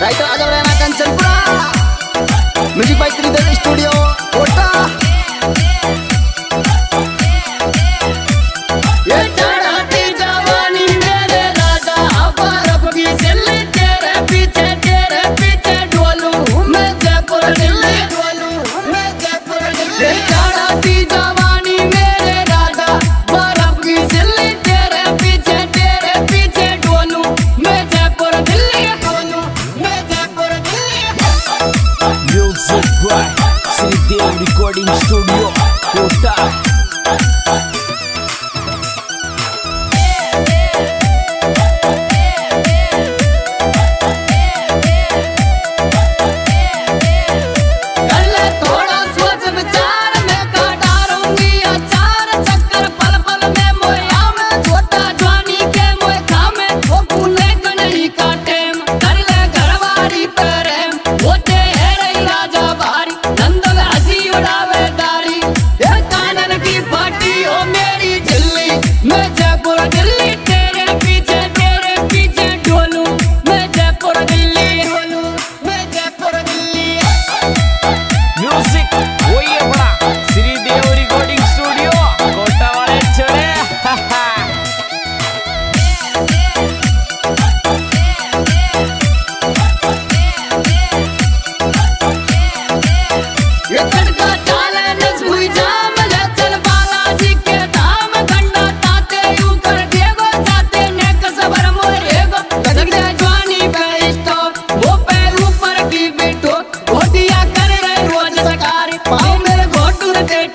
Writer Azam रहना Kanchanpura music by Shridhar studio Kota Recording Studio. Del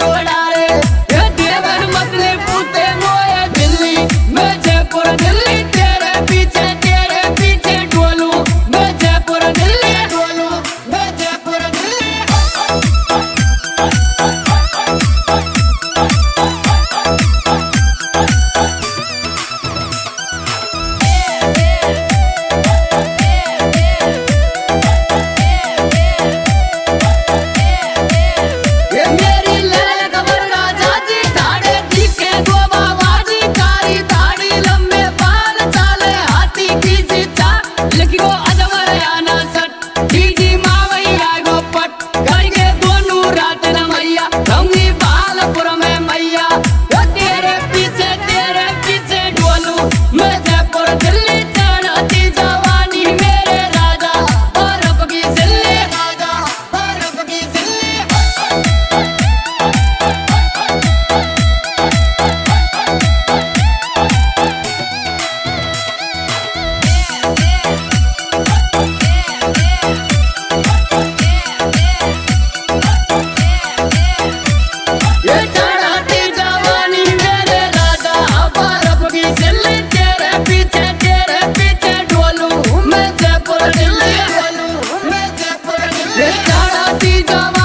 Shanti Jama